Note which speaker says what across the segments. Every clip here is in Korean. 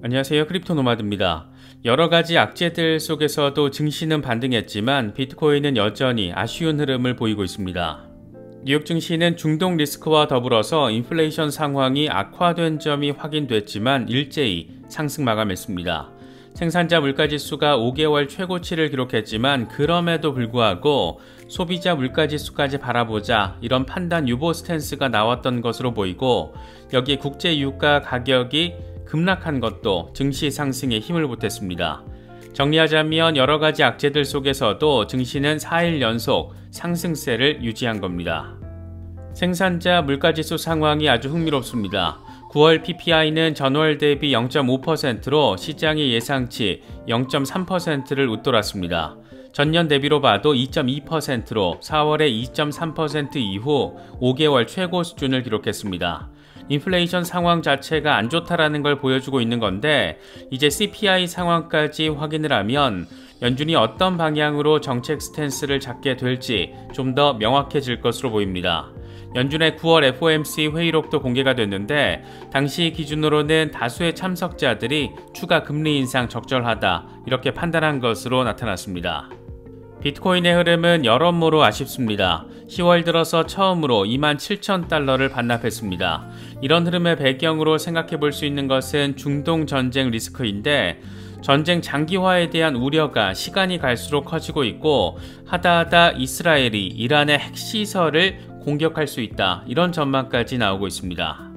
Speaker 1: 안녕하세요. 크립토 노마드입니다. 여러 가지 악재들 속에서도 증시는 반등했지만 비트코인은 여전히 아쉬운 흐름을 보이고 있습니다. 뉴욕 증시는 중동 리스크와 더불어서 인플레이션 상황이 악화된 점이 확인됐지만 일제히 상승 마감했습니다. 생산자 물가지수가 5개월 최고치를 기록했지만 그럼에도 불구하고 소비자 물가지수까지 바라보자 이런 판단 유보 스탠스가 나왔던 것으로 보이고 여기에 국제 유가 가격이 급락한 것도 증시 상승에 힘을 보탰습니다. 정리하자면 여러 가지 악재들 속에서도 증시는 4일 연속 상승세를 유지한 겁니다. 생산자 물가지수 상황이 아주 흥미롭습니다. 9월 PPI는 전월 대비 0.5%로 시장의 예상치 0.3%를 웃돌았습니다. 전년 대비로 봐도 2.2%로 4월에 2.3% 이후 5개월 최고 수준을 기록했습니다. 인플레이션 상황 자체가 안 좋다라는 걸 보여주고 있는 건데 이제 CPI 상황까지 확인을 하면 연준이 어떤 방향으로 정책 스탠스를 잡게 될지 좀 더 명확해질 것으로 보입니다. 연준의 9월 FOMC 회의록도 공개가 됐는데 당시 기준으로는 다수의 참석자들이 추가 금리 인상 적절하다 이렇게 판단한 것으로 나타났습니다. 비트코인의 흐름은 여러모로 아쉽습니다. 10월 들어서 처음으로 2만 7천 달러를 반납했습니다. 이런 흐름의 배경으로 생각해 볼 수 있는 것은 중동 전쟁 리스크인데 전쟁 장기화에 대한 우려가 시간이 갈수록 커지고 있고 하다하다 이스라엘이 이란의 핵시설을 공격할 수 있다 이런 전망까지 나오고 있습니다.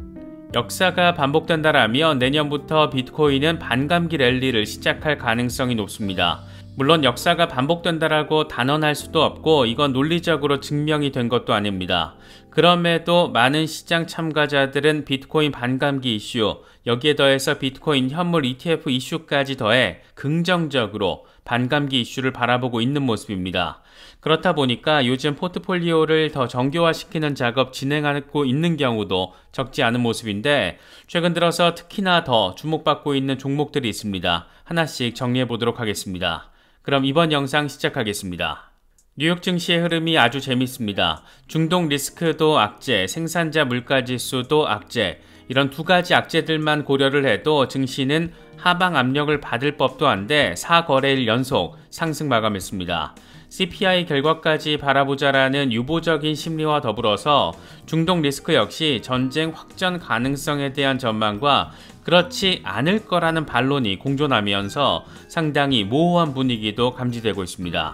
Speaker 1: 역사가 반복된다라면 내년부터 비트코인은 반감기 랠리를 시작할 가능성이 높습니다. 물론 역사가 반복된다라고 단언할 수도 없고 이건 논리적으로 증명이 된 것도 아닙니다. 그럼에도 많은 시장 참가자들은 비트코인 반감기 이슈, 여기에 더해서 비트코인 현물 ETF 이슈까지 더해 긍정적으로 반감기 이슈를 바라보고 있는 모습입니다. 그렇다 보니까 요즘 포트폴리오를 더 정교화시키는 작업 진행하고 있는 경우도 적지 않은 모습인데 최근 들어서 특히나 더 주목받고 있는 종목들이 있습니다. 하나씩 정리해 보도록 하겠습니다. 그럼 이번 영상 시작하겠습니다. 뉴욕 증시의 흐름이 아주 재밌습니다. 중동 리스크도 악재, 생산자 물가지수도 악재, 이런 두 가지 악재들만 고려를 해도 증시는 하방 압력을 받을 법도 한데 4거래일 연속 상승 마감했습니다. CPI 결과까지 바라보자라는 유보적인 심리와 더불어서 중동 리스크 역시 전쟁 확전 가능성에 대한 전망과 그렇지 않을 거라는 반론이 공존하면서 상당히 모호한 분위기도 감지되고 있습니다.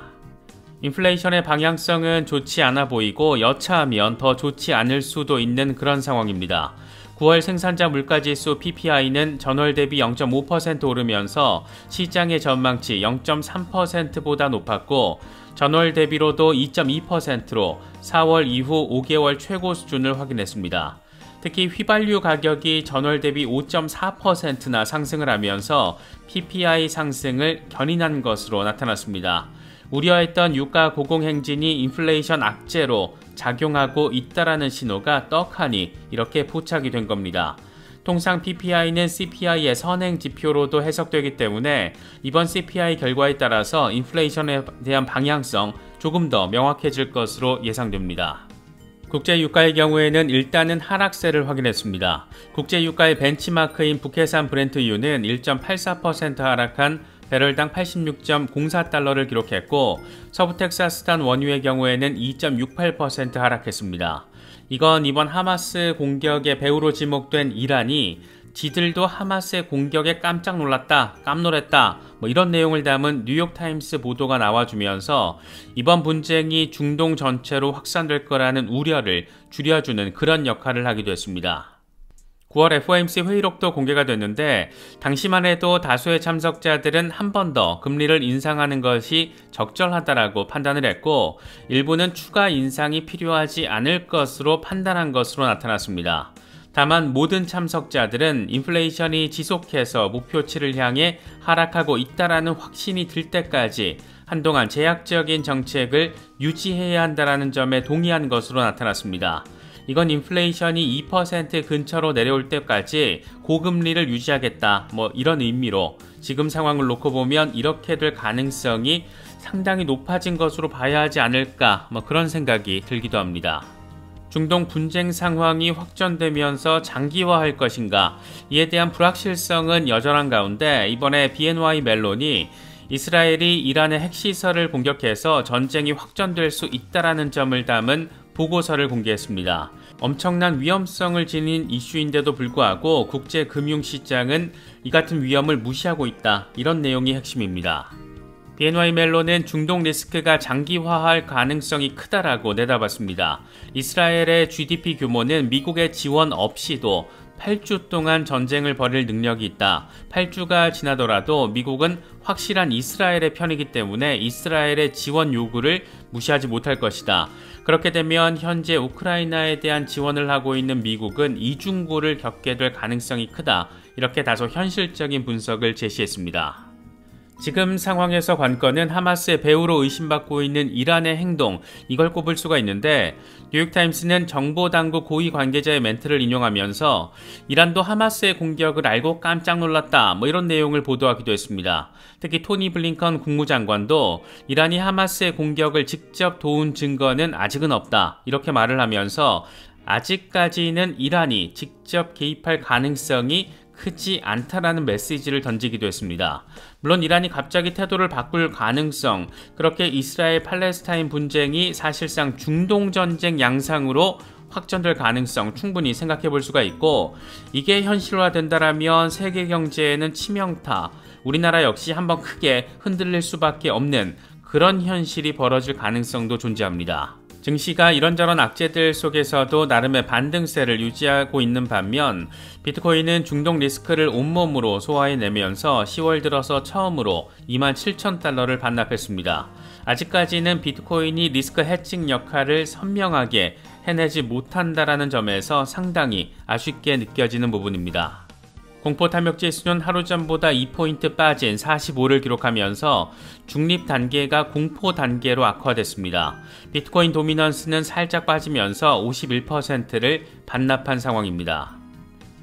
Speaker 1: 인플레이션의 방향성은 좋지 않아 보이고 여차하면 더 좋지 않을 수도 있는 그런 상황입니다. 9월 생산자 물가지수 PPI는 전월 대비 0.5% 오르면서 시장의 전망치 0.3%보다 높았고 전월 대비로도 2.2%로 4월 이후 5개월 최고 수준을 확인했습니다. 특히 휘발유 가격이 전월 대비 5.4%나 상승을 하면서 PPI 상승을 견인한 것으로 나타났습니다. 우려했던 유가 고공행진이 인플레이션 악재로 작용하고 있다라는 신호가 떡하니 이렇게 포착이 된 겁니다. 통상 PPI는 CPI의 선행 지표로도 해석되기 때문에 이번 CPI 결과에 따라서 인플레이션에 대한 방향성 조금 더 명확해질 것으로 예상됩니다. 국제 유가의 경우에는 일단은 하락세를 확인했습니다. 국제 유가의 벤치마크인 북해산 브렌트유는 1.84% 하락한 배럴당 86.04달러를 기록했고 서부 텍사스탄 원유의 경우에는 2.68% 하락했습니다. 이건 이번 하마스 공격의 배후로 지목된 이란이 지들도 하마스의 공격에 깜짝 놀랐다, 깜놀했다, 뭐 이런 내용을 담은 뉴욕타임스 보도가 나와주면서 이번 분쟁이 중동 전체로 확산될 거라는 우려를 줄여주는 그런 역할을 하기도 했습니다. 9월 FOMC 회의록도 공개가 됐는데 당시만 해도 다수의 참석자들은 한 번 더 금리를 인상하는 것이 적절하다라고 판단을 했고 일부는 추가 인상이 필요하지 않을 것으로 판단한 것으로 나타났습니다. 다만 모든 참석자들은 인플레이션이 지속해서 목표치를 향해 하락하고 있다라는 확신이 들 때까지 한동안 제약적인 정책을 유지해야 한다는 점에 동의한 것으로 나타났습니다. 이건 인플레이션이 2% 근처로 내려올 때까지 고금리를 유지하겠다. 뭐 이런 의미로 지금 상황을 놓고 보면 이렇게 될 가능성이 상당히 높아진 것으로 봐야 하지 않을까. 뭐 그런 생각이 들기도 합니다. 중동 분쟁 상황이 확전되면서 장기화할 것인가 이에 대한 불확실성은 여전한 가운데 이번에 BNY 멜론이 이스라엘이 이란의 핵시설을 공격해서 전쟁이 확전될 수 있다라는 점을 담은 보고서를 공개했습니다. 엄청난 위험성을 지닌 이슈인데도 불구하고 국제금융시장은 이 같은 위험을 무시하고 있다. 이런 내용이 핵심입니다. BNY 멜론은 중동 리스크가 장기화할 가능성이 크다라고 내다봤습니다. 이스라엘의 GDP 규모는 미국의 지원 없이도 8주 동안 전쟁을 벌일 능력이 있다. 8주가 지나더라도 미국은 확실한 이스라엘의 편이기 때문에 이스라엘의 지원 요구를 무시하지 못할 것이다. 그렇게 되면 현재 우크라이나에 대한 지원을 하고 있는 미국은 이중고를 겪게 될 가능성이 크다. 이렇게 다소 현실적인 분석을 제시했습니다. 지금 상황에서 관건은 하마스의 배후로 의심받고 있는 이란의 행동, 이걸 꼽을 수가 있는데 뉴욕타임스는 정보당국 고위 관계자의 멘트를 인용하면서 이란도 하마스의 공격을 알고 깜짝 놀랐다 뭐 이런 내용을 보도하기도 했습니다. 특히 토니 블링컨 국무장관도 이란이 하마스의 공격을 직접 도운 증거는 아직은 없다 이렇게 말을 하면서 아직까지는 이란이 직접 개입할 가능성이 크지 않다라는 메시지를 던지기도 했습니다. 물론 이란이 갑자기 태도를 바꿀 가능성, 그렇게 이스라엘 팔레스타인 분쟁이 사실상 중동 전쟁 양상으로 확전될 가능성 충분히 생각해 볼 수가 있고 이게 현실화된다라면 세계 경제에는 치명타, 우리나라 역시 한번 크게 흔들릴 수밖에 없는 그런 현실이 벌어질 가능성도 존재합니다. 증시가 이런저런 악재들 속에서도 나름의 반등세를 유지하고 있는 반면 비트코인은 중동 리스크를 온몸으로 소화해내면서 10월 들어서 처음으로 2만 7천 달러를 반납했습니다. 아직까지는 비트코인이 리스크 해칭 역할을 선명하게 해내지 못한다라는 점에서 상당히 아쉽게 느껴지는 부분입니다. 공포 탐욕 지수는 하루 전보다 2포인트 빠진 45를 기록하면서 중립 단계가 공포 단계로 악화됐습니다. 비트코인 도미넌스는 살짝 빠지면서 51%를 반납한 상황입니다.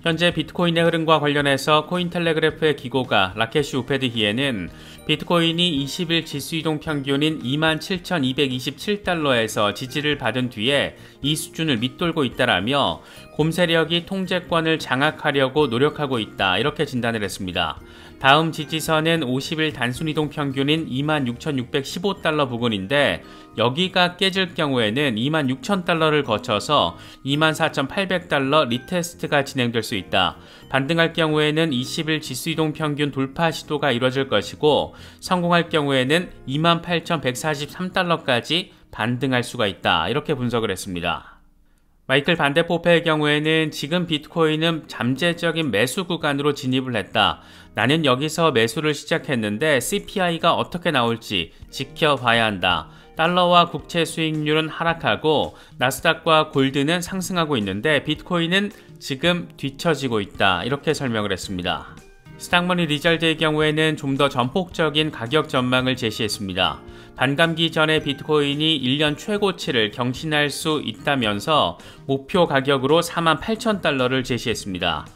Speaker 1: 현재 비트코인의 흐름과 관련해서 코인텔레그래프의 기고가 라케시 우페드히에는 비트코인이 20일 지수이동 평균인 27,227달러에서 지지를 받은 뒤에 이 수준을 밑돌고 있다라며 곰 세력이 통제권을 장악하려고 노력하고 있다 이렇게 진단을 했습니다. 다음 지지선은 50일 단순이동 평균인 26,615달러 부근인데 여기가 깨질 경우에는 26,000달러를 거쳐서 24,800달러 retest가 진행될 수 있다. 반등할 경우에는 20일 지수이동 평균 돌파 시도가 이뤄질 것이고 성공할 경우에는 28,143달러까지 반등할 수가 있다. 이렇게 분석을 했습니다. 마이클 반데포페의 경우에는 지금 비트코인은 잠재적인 매수 구간으로 진입을 했다. 나는 여기서 매수를 시작했는데 CPI가 어떻게 나올지 지켜봐야 한다. 달러와 국채 수익률은 하락하고 나스닥과 골드는 상승하고 있는데 비트코인은 지금 뒤처지고 있다. 이렇게 설명을 했습니다. 스탁머니 리잘드의 경우에는 좀 더 전폭적인 가격 전망을 제시했습니다. 반감기 전에 비트코인이 1년 최고치를 경신할 수 있다면서 목표 가격으로 4만 8천 달러를 제시했습니다.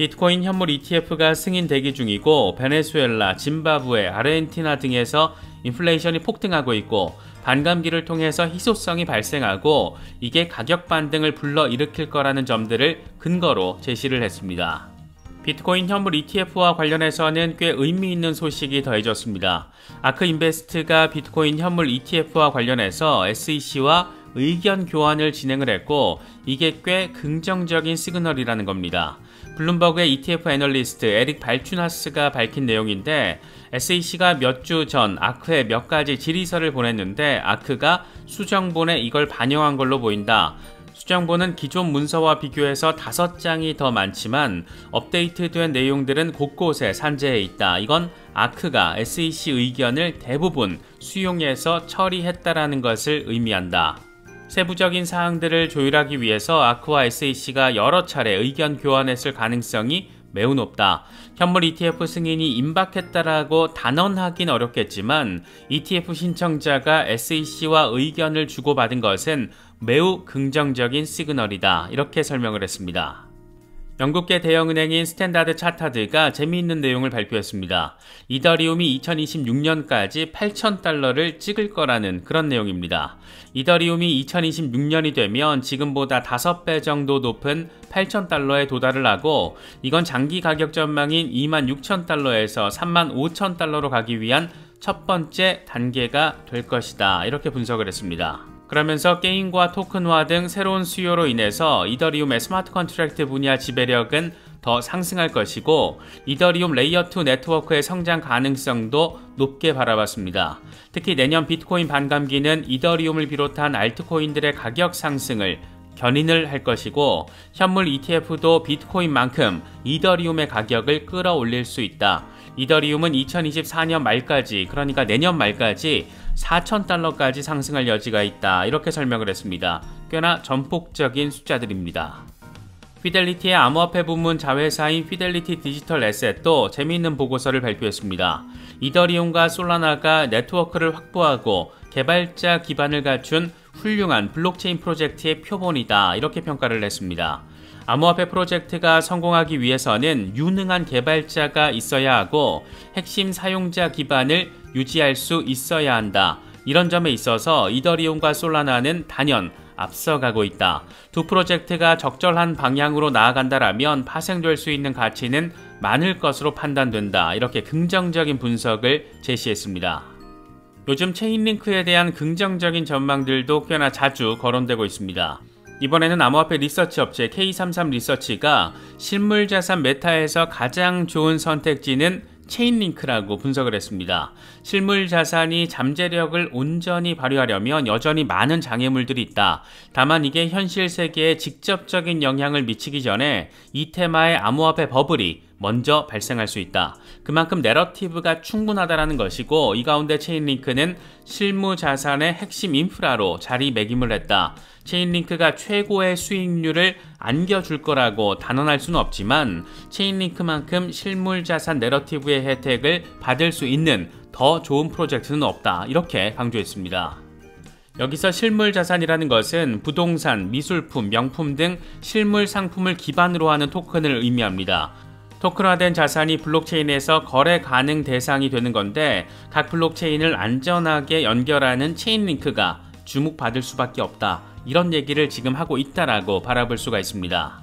Speaker 1: 비트코인 현물 ETF가 승인 대기 중이고 베네수엘라, 짐바브웨, 아르헨티나 등에서 인플레이션이 폭등하고 있고 반감기를 통해서 희소성이 발생하고 이게 가격 반등을 불러일으킬 거라는 점들을 근거로 제시를 했습니다. 비트코인 현물 ETF와 관련해서는 꽤 의미 있는 소식이 더해졌습니다. 아크 인베스트가 비트코인 현물 ETF와 관련해서 SEC와 의견 교환을 진행을 했고 이게 꽤 긍정적인 시그널이라는 겁니다. 블룸버그의 ETF 애널리스트 에릭 발추나스가 밝힌 내용인데 SEC가 몇 주 전 아크에 몇 가지 질의서를 보냈는데 아크가 수정본에 이걸 반영한 걸로 보인다. 수정본은 기존 문서와 비교해서 다섯 장이 더 많지만 업데이트된 내용들은 곳곳에 산재해 있다. 이건 아크가 SEC 의견을 대부분 수용해서 처리했다라는 것을 의미한다. 세부적인 사항들을 조율하기 위해서 아크와 SEC가 여러 차례 의견 교환했을 가능성이 매우 높다. 현물 ETF 승인이 임박했다라고 단언하긴 어렵겠지만 ETF 신청자가 SEC와 의견을 주고받은 것은 매우 긍정적인 시그널이다. 이렇게 설명을 했습니다. 영국계 대형은행인 스탠다드 차타드가 재미있는 내용을 발표했습니다. 이더리움이 2026년까지 8,000달러를 찍을 거라는 그런 내용입니다. 이더리움이 2026년이 되면 지금보다 5배 정도 높은 8,000달러에 도달을 하고 이건 장기 가격 전망인 26,000달러에서 35,000달러로 가기 위한 첫 번째 단계가 될 것이다. 이렇게 분석을 했습니다. 그러면서 게임과 토큰화 등 새로운 수요로 인해서 이더리움의 smart contract 분야 지배력은 더 상승할 것이고 이더리움 layer 2 네트워크의 성장 가능성도 높게 바라봤습니다. 특히 내년 비트코인 반감기는 이더리움을 비롯한 알트코인들의 가격 상승을 견인을 할 것이고 현물 ETF도 비트코인만큼 이더리움의 가격을 끌어올릴 수 있다. 이더리움은 2024년 말까지 그러니까 내년 말까지 4,000달러까지 상승할 여지가 있다. 이렇게 설명을 했습니다. 꽤나 전폭적인 숫자들입니다. 피델리티의 암호화폐 부문 자회사인 피델리티 디지털 에셋도 재미있는 보고서를 발표했습니다. 이더리움과 솔라나가 네트워크를 확보하고 개발자 기반을 갖춘 훌륭한 블록체인 프로젝트의 표본이다. 이렇게 평가를 했습니다. 암호화폐 프로젝트가 성공하기 위해서는 유능한 개발자가 있어야 하고 핵심 사용자 기반을 유지할 수 있어야 한다. 이런 점에 있어서 이더리움과 솔라나는 단연 앞서가고 있다. 두 프로젝트가 적절한 방향으로 나아간다라면 파생될 수 있는 가치는 많을 것으로 판단된다. 이렇게 긍정적인 분석을 제시했습니다. 요즘 체인링크에 대한 긍정적인 전망들도 꽤나 자주 거론되고 있습니다. 이번에는 암호화폐 리서치 업체 K33 리서치가 실물 자산 meta에서 가장 좋은 선택지는 체인링크라고 분석을 했습니다. 실물 자산이 잠재력을 온전히 발휘하려면 여전히 많은 장애물들이 있다. 다만 이게 현실 세계에 직접적인 영향을 미치기 전에 이 테마의 암호화폐 버블이 먼저 발생할 수 있다. 그만큼 narrative가 충분하다라는 것이고 이 가운데 체인링크는 실물 자산의 핵심 인프라로 자리매김을 했다. 체인링크가 최고의 수익률을 안겨줄 거라고 단언할 수는 없지만 체인링크만큼 실물 자산 narrative의 혜택을 받을 수 있는 더 좋은 프로젝트는 없다. 이렇게 강조했습니다. 여기서 실물 자산이라는 것은 부동산, 미술품, 명품 등 실물 상품을 기반으로 하는 토큰을 의미합니다. 토큰화된 자산이 블록체인에서 거래 가능 대상이 되는 건데 각 블록체인을 안전하게 연결하는 체인 링크가 주목받을 수밖에 없다. 이런 얘기를 지금 하고 있다라고 바라볼 수가 있습니다.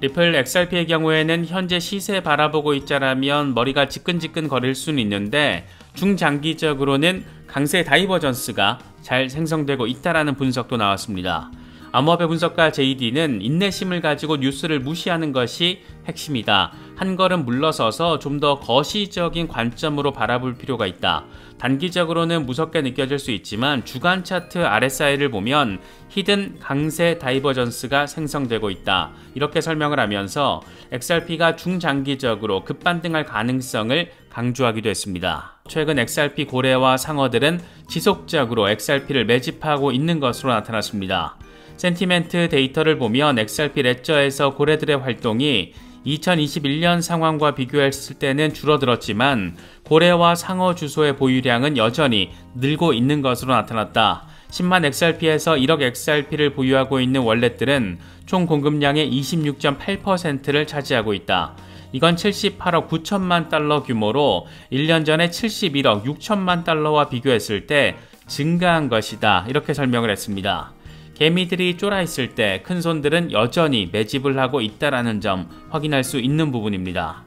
Speaker 1: 리플 XRP의 경우에는 현재 시세 바라보고 있자라면 머리가 지끈지끈 거릴 수는 있는데 중장기적으로는 강세 divergence가 잘 생성되고 있다라는 분석도 나왔습니다. 암호화폐 분석가 JD는 인내심을 가지고 뉴스를 무시하는 것이 핵심이다. 한 걸음 물러서서 좀 더 거시적인 관점으로 바라볼 필요가 있다. 단기적으로는 무섭게 느껴질 수 있지만 주간 차트 RSI를 보면 hidden 강세 divergence가 생성되고 있다. 이렇게 설명을 하면서 XRP가 중장기적으로 급반등할 가능성을 강조하기도 했습니다. 최근 XRP 고래와 상어들은 지속적으로 XRP를 매집하고 있는 것으로 나타났습니다. 센티멘트 데이터를 보면 XRP 레저에서 고래들의 활동이 2021년 상황과 비교했을 때는 줄어들었지만 고래와 상어 주소의 보유량은 여전히 늘고 있는 것으로 나타났다. 10만 XRP에서 1억 XRP를 보유하고 있는 월렛들은 총 공급량의 26.8%를 차지하고 있다. 이건 78억 9천만 달러 규모로 1년 전에 71억 6천만 달러와 비교했을 때 증가한 것이다. 이렇게 설명을 했습니다. 개미들이 쫄아 있을 때 큰 손들은 여전히 매집을 하고 있다라는 점 확인할 수 있는 부분입니다.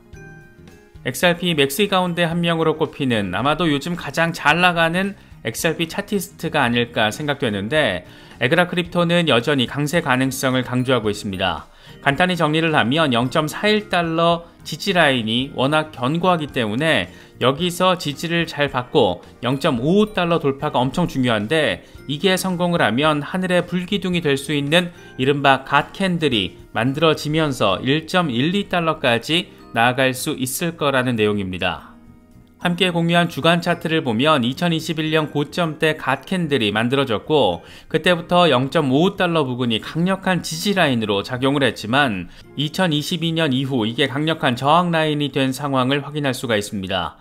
Speaker 1: XRP maxi 가운데 한 명으로 꼽히는 아마도 요즘 가장 잘 나가는 XRP chartist가 아닐까 생각되는데 에그라 크립토는 여전히 강세 가능성을 강조하고 있습니다. 간단히 정리를 하면 0.41달러 지지 라인이 워낙 견고하기 때문에 여기서 지지를 잘 받고 0.55달러 돌파가 엄청 중요한데 이게 성공을 하면 하늘의 불기둥이 될 수 있는 이른바 god candle이 만들어지면서 1.12달러까지 나아갈 수 있을 거라는 내용입니다. 함께 공유한 주간 차트를 보면 2021년 고점 때 갓캔들이 만들어졌고 그때부터 0.55달러 부근이 강력한 지지 라인으로 작용을 했지만 2022년 이후 이게 강력한 저항 라인이 된 상황을 확인할 수가 있습니다.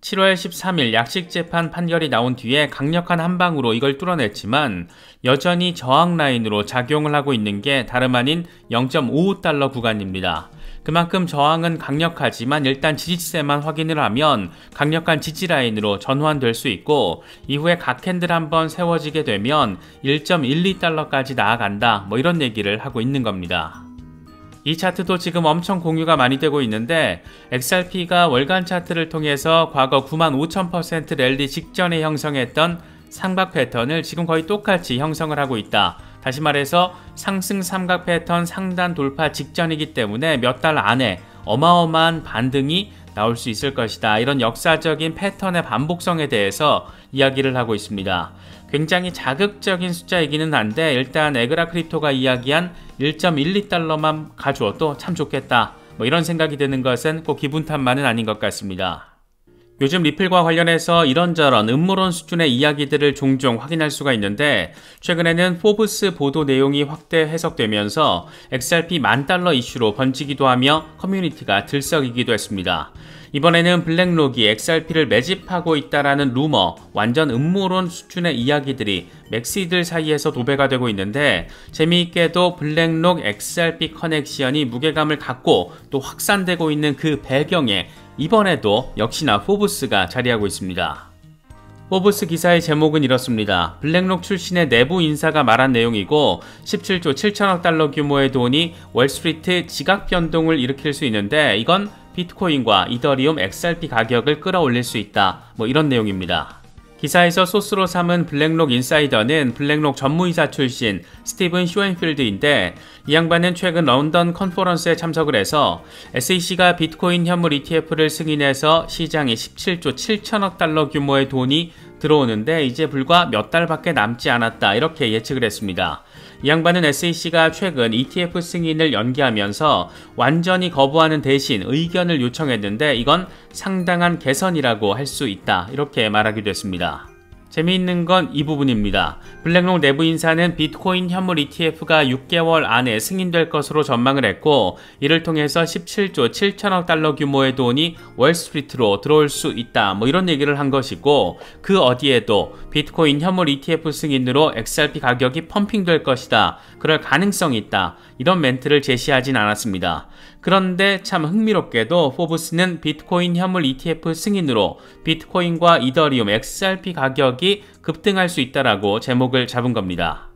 Speaker 1: 7월 13일 약식 재판 판결이 나온 뒤에 강력한 한방으로 이걸 뚫어냈지만 여전히 저항 라인으로 작용을 하고 있는 게 다름 아닌 0.55달러 구간입니다. 그만큼 저항은 강력하지만 일단 지지세만 확인을 하면 강력한 지지 라인으로 전환될 수 있고 이후에 god candle 한번 세워지게 되면 1.12달러까지 나아간다 뭐 이런 얘기를 하고 있는 겁니다. 이 차트도 지금 엄청 공유가 많이 되고 있는데 XRP가 월간 차트를 통해서 과거 9만 5천% 랠리 직전에 형성했던 삼각 패턴을 지금 거의 똑같이 형성을 하고 있다. 다시 말해서 상승 삼각 패턴 상단 돌파 직전이기 때문에 몇 달 안에 어마어마한 반등이 나올 수 있을 것이다. 이런 역사적인 패턴의 반복성에 대해서 이야기를 하고 있습니다. 굉장히 자극적인 숫자이기는 한데 일단 에그라 크립토가 이야기한 1.12달러만 가줘도 참 좋겠다. 뭐 이런 생각이 드는 것은 꼭 기분 탓만은 아닌 것 같습니다. 요즘 리플과 관련해서 이런저런 음모론 수준의 이야기들을 종종 확인할 수가 있는데 최근에는 포브스 보도 내용이 확대 해석되면서 XRP 만 달러 이슈로 번지기도 하며 커뮤니티가 들썩이기도 했습니다. 이번에는 블랙록이 XRP를 매집하고 있다라는 루머, 완전 음모론 수준의 이야기들이 maxi들 사이에서 도배가 되고 있는데 재미있게도 블랙록 XRP 커넥션이 무게감을 갖고 또 확산되고 있는 그 배경에 이번에도 역시나 포브스가 자리하고 있습니다. 포브스 기사의 제목은 이렇습니다. 블랙록 출신의 내부 인사가 말한 내용이고 17조 7천억 달러 규모의 돈이 월스트리트 지각 변동을 일으킬 수 있는데 이건 비트코인과 이더리움 XRP 가격을 끌어올릴 수 있다. 뭐 이런 내용입니다. 기사에서 소스로 삼은 블랙록 인사이더는 블랙록 전무이사 출신 스티븐 쇼엔필드인데 이 양반은 최근 런던 컨퍼런스에 참석을 해서 SEC가 비트코인 현물 ETF를 승인해서 시장에 17조 7천억 달러 규모의 돈이 들어오는데 이제 불과 몇 달밖에 남지 않았다 이렇게 예측을 했습니다. 이 양반은 SEC가 최근 ETF 승인을 연기하면서 완전히 거부하는 대신 의견을 요청했는데 이건 상당한 개선이라고 할 수 있다. 이렇게 말하기도 했습니다. 재미있는 건 이 부분입니다. 블랙록 내부 인사는 비트코인 현물 ETF가 6개월 안에 승인될 것으로 전망을 했고 이를 통해서 17조 7천억 달러 규모의 돈이 월스트리트로 들어올 수 있다. 뭐 이런 얘기를 한 것이고 그 어디에도 비트코인 현물 ETF 승인으로 XRP 가격이 펌핑될 것이다. 그럴 가능성이 있다. 이런 멘트를 제시하진 않았습니다. 그런데 참 흥미롭게도 포브스는 비트코인 현물 ETF 승인으로 비트코인과 이더리움 XRP 가격이 급등할 수 있다라고 제목을 잡은 겁니다.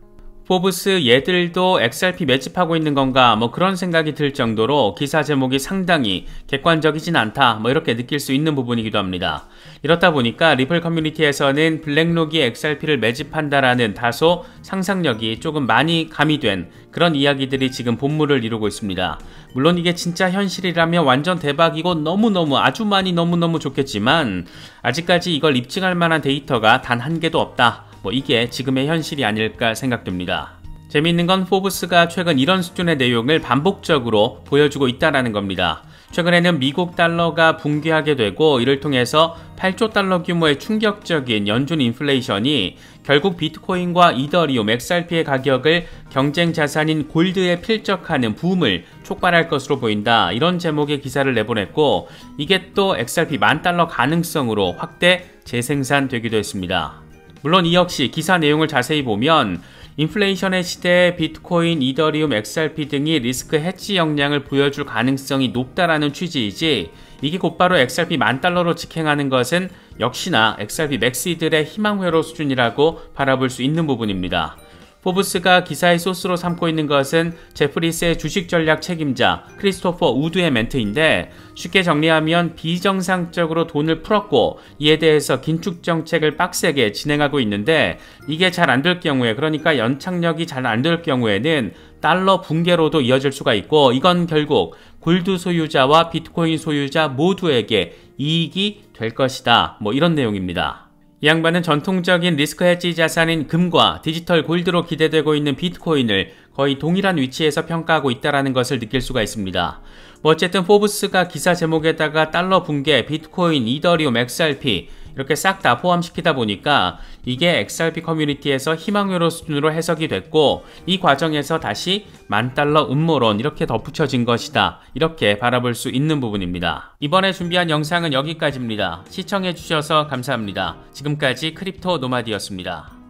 Speaker 1: 포브스 얘들도 XRP 매집하고 있는 건가 뭐 그런 생각이 들 정도로 기사 제목이 상당히 객관적이진 않다 뭐 이렇게 느낄 수 있는 부분이기도 합니다. 이렇다 보니까 리플 커뮤니티에서는 블랙록이 XRP를 매집한다라는 다소 상상력이 조금 많이 가미된 그런 이야기들이 지금 봇물을 이루고 있습니다. 물론 이게 진짜 현실이라면 완전 대박이고 너무너무 아주 많이 너무너무 좋겠지만 아직까지 이걸 입증할 만한 데이터가 단 한 개도 없다. 뭐 이게 지금의 현실이 아닐까 생각됩니다. 재미있는 건 포브스가 최근 이런 수준의 내용을 반복적으로 보여주고 있다는 겁니다. 최근에는 미국 달러가 붕괴하게 되고 이를 통해서 8조 달러 규모의 충격적인 연준 인플레이션이 결국 비트코인과 이더리움, XRP의 가격을 경쟁 자산인 골드에 필적하는 붐을 촉발할 것으로 보인다. 이런 제목의 기사를 내보냈고 이게 또 XRP 만 달러 가능성으로 확대 재생산되기도 했습니다. 물론 이 역시 기사 내용을 자세히 보면 인플레이션의 시대에 비트코인, 이더리움, XRP 등이 리스크 헤지 역량을 보여줄 가능성이 높다라는 취지이지 이게 곧바로 XRP 만 달러로 직행하는 것은 역시나 XRP maxi들의 희망회로 수준이라고 바라볼 수 있는 부분입니다. 포브스가 기사의 소스로 삼고 있는 것은 제프리스의 주식 전략 책임자 크리스토퍼 우드의 멘트인데 쉽게 정리하면 비정상적으로 돈을 풀었고 이에 대해서 긴축 정책을 빡세게 진행하고 있는데 이게 잘 안 될 경우에 그러니까 연착륙이 잘 안 될 경우에는 달러 붕괴로도 이어질 수가 있고 이건 결국 골드 소유자와 비트코인 소유자 모두에게 이익이 될 것이다. 뭐 이런 내용입니다. 이 양반은 전통적인 리스크 헤지 자산인 금과 디지털 골드로 기대되고 있는 비트코인을 거의 동일한 위치에서 평가하고 있다는 것을 느낄 수가 있습니다. 뭐 어쨌든 포브스가 기사 제목에다가 달러 붕괴, 비트코인, 이더리움, XRP 이렇게 싹 다 포함시키다 보니까 이게 XRP 커뮤니티에서 희망회로 수준으로 해석이 됐고 이 과정에서 다시 만 달러 음모론 이렇게 덧붙여진 것이다. 이렇게 바라볼 수 있는 부분입니다. 이번에 준비한 영상은 여기까지입니다. 시청해주셔서 감사합니다. 지금까지 크립토 노마디였습니다.